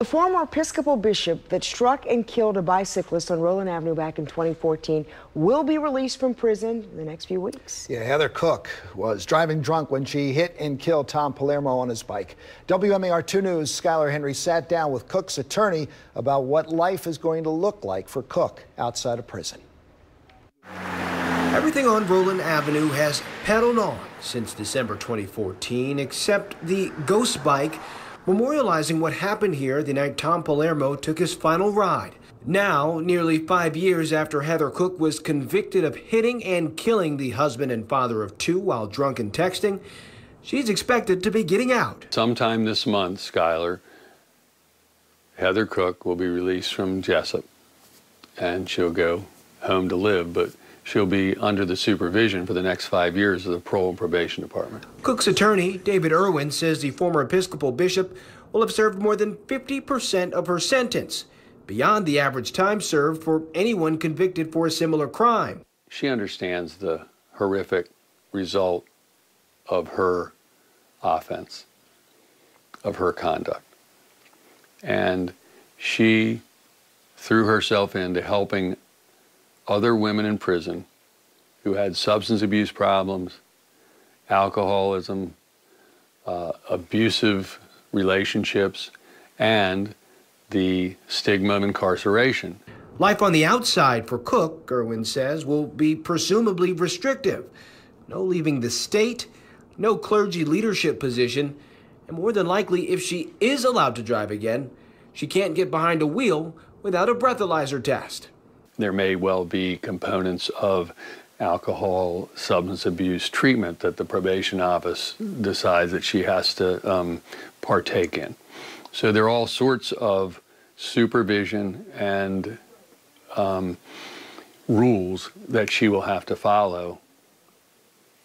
The former Episcopal bishop that struck and killed a bicyclist on Roland Avenue back in 2014 will be released from prison in the next few weeks. Yeah, Heather Cook was driving drunk when she hit and killed Tom Palermo on his bike. WMAR 2 News' Skylar Henry sat down with Cook's attorney about what life is going to look like for Cook outside of prison. Everything on Roland Avenue has pedaled on since December 2014, except the ghost bike memorializing what happened here the night Tom Palermo took his final ride. Now, nearly five years after Heather Cook was convicted of hitting and killing the husband and father of two while drunk and texting, she's expected to be getting out. Sometime this month, Skylar, Heather Cook will be released from Jessup and she'll go home to live, but she'll be under the supervision for the next five years of the Parole and Probation Department. Cook's attorney, David Irwin, says the former Episcopal bishop will have served more than 50% of her sentence, beyond the average time served for anyone convicted for a similar crime. She understands the horrific result of her offense, of her conduct. And she threw herself into helping other women in prison who had substance abuse problems, alcoholism, uh, abusive relationships, and the stigma of incarceration. Life on the outside for Cook, Irwin says, will be presumably restrictive. No leaving the state, no clergy leadership position, and more than likely, if she is allowed to drive again, she can't get behind a wheel without a breathalyzer test. There may well be components of alcohol substance abuse treatment that the probation office decides that she has to um, partake in. So there are all sorts of supervision and um, rules that she will have to follow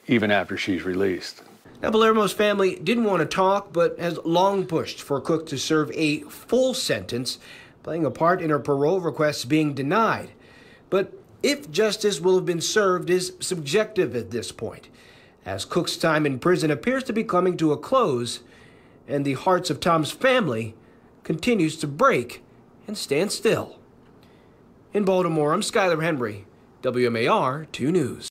even after she's released. Now, Palermo's family didn't want to talk, but has long pushed for Cook to serve a full sentence, playing a part in her parole requests being denied. But if justice will have been served is subjective at this point, as Cook's time in prison appears to be coming to a close, and the hearts of Tom's family continues to break and stand still. In Baltimore, I'm Skylar Henry, WMAR 2 News.